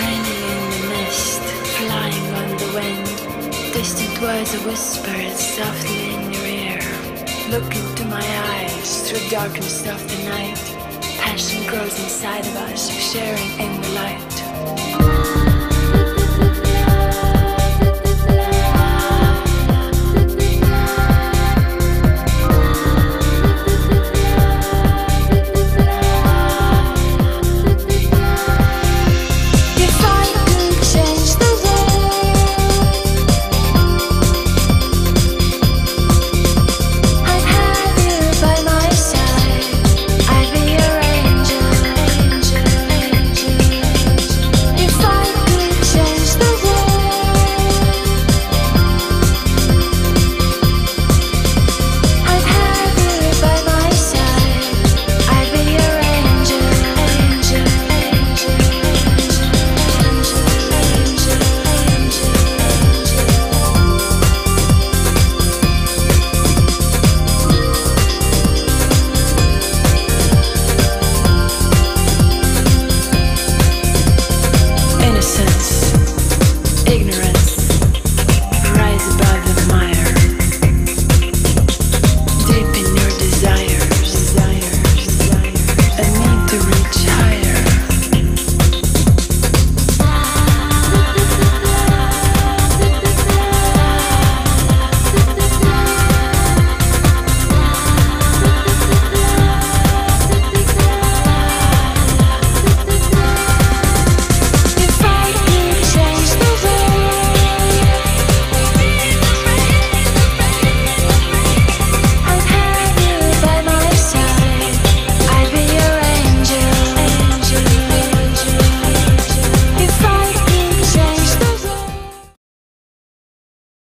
Raining in the mist, flying on the wind. Distant words are whispered softly in your ear. Look into my eyes through darkness of the night. Passion grows inside of us, sharing in the light.